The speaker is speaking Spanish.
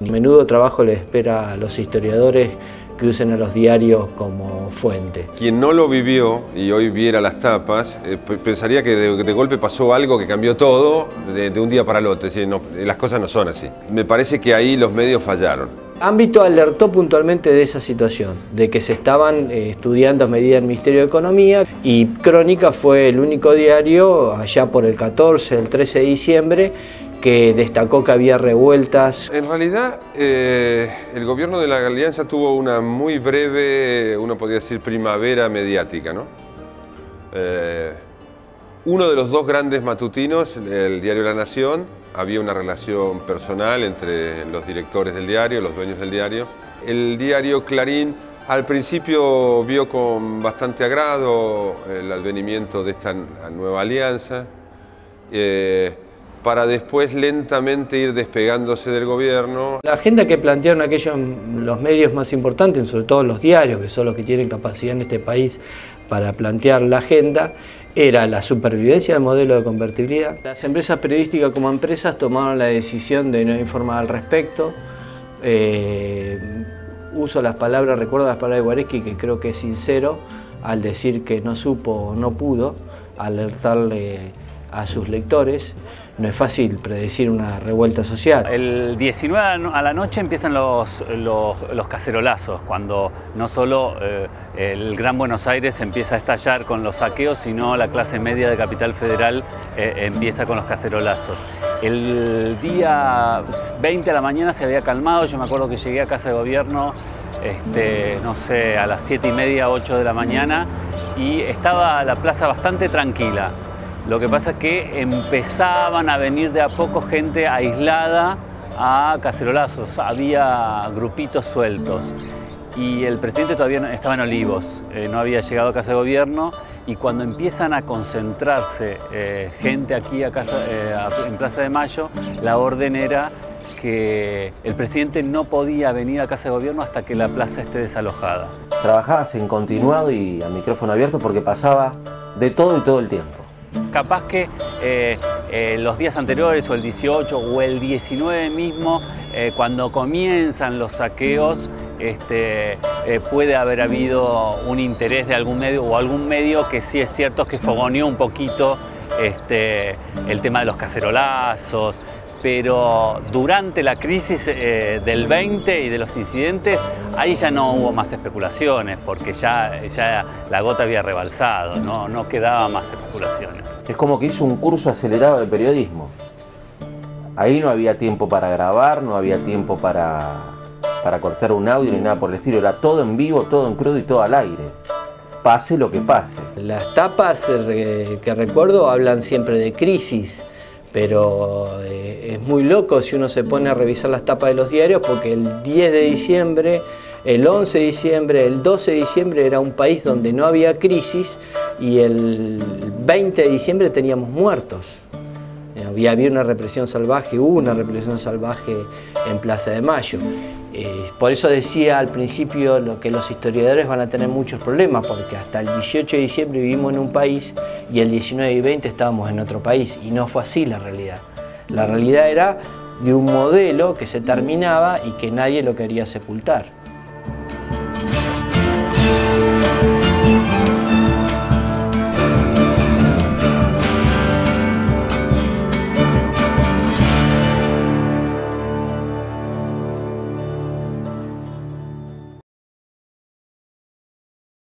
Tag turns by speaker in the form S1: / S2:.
S1: Menudo trabajo le espera a los historiadores que usen a los diarios como fuente.
S2: Quien no lo vivió y hoy viera las tapas, eh, pensaría que de, golpe pasó algo que cambió todo de, un día para el otro. Es decir, las cosas no son así. Me parece que ahí los medios fallaron.
S1: Ámbito alertó puntualmente de esa situación, de que se estaban eh, estudiando medidas del Ministerio de Economía y Crónica fue el único diario allá por el 14, el 13 de diciembre que destacó que había revueltas.
S2: En realidad, eh, el gobierno de la Alianza tuvo una muy breve, uno podría decir, primavera mediática. ¿no? Eh, uno de los dos grandes matutinos, el diario La Nación, había una relación personal entre los directores del diario, los dueños del diario. El diario Clarín al principio vio con bastante agrado el advenimiento de esta nueva alianza. Eh, para después lentamente ir despegándose del gobierno.
S1: La agenda que plantearon aquellos los medios más importantes, sobre todo los diarios, que son los que tienen capacidad en este país para plantear la agenda, era la supervivencia del modelo de convertibilidad. Las empresas periodísticas como empresas tomaron la decisión de no informar al respecto. Eh, uso las palabras, recuerdo las palabras de Guareschi, que creo que es sincero, al decir que no supo o no pudo alertarle a sus lectores. No es fácil predecir una revuelta social.
S3: El 19 a la noche empiezan los, los, cacerolazos, cuando no solo eh, el Gran Buenos Aires empieza a estallar con los saqueos, sino la clase media de Capital Federal eh, empieza con los cacerolazos. El día 20 a la mañana se había calmado, yo me acuerdo que llegué a casa de gobierno, este, no sé, a las 7 y media, 8 de la mañana, y estaba la plaza bastante tranquila. Lo que pasa es que empezaban a venir de a poco gente aislada a cacerolazos, había grupitos sueltos y el presidente todavía estaba en Olivos, eh, no había llegado a Casa de Gobierno y cuando empiezan a concentrarse eh, gente aquí a casa, eh, en Plaza de Mayo, la orden era que el presidente no podía venir a Casa de Gobierno hasta que la plaza esté desalojada.
S4: Trabajabas en continuado y a micrófono abierto porque pasaba de todo y todo el tiempo.
S3: Capaz que eh, eh, los días anteriores o el 18 o el 19 mismo, eh, cuando comienzan los saqueos, este, puede haber habido un interés de algún medio o algún medio que sí es cierto que fogoneó un poquito este, el tema de los cacerolazos, pero durante la crisis eh, del 20 y de los incidentes, ahí ya no hubo más especulaciones, porque ya, ya la gota había rebalsado, ¿no? no quedaba más especulaciones.
S4: Es como que hizo un curso acelerado de periodismo. Ahí no había tiempo para grabar, no había tiempo para, para cortar un audio ni nada por el estilo, era todo en vivo, todo en crudo y todo al aire pase lo que pase.
S1: Las tapas eh, que recuerdo hablan siempre de crisis, pero eh, es muy loco si uno se pone a revisar las tapas de los diarios porque el 10 de diciembre, el 11 de diciembre, el 12 de diciembre era un país donde no había crisis y el 20 de diciembre teníamos muertos. Había, había una represión salvaje, hubo una represión salvaje en Plaza de Mayo. Eh, por eso decía al principio lo que los historiadores van a tener muchos problemas, porque hasta el 18 de diciembre vivimos en un país y el 19 y 20 estábamos en otro país, y no fue así la realidad. La realidad era de un modelo que se terminaba y que nadie lo quería sepultar.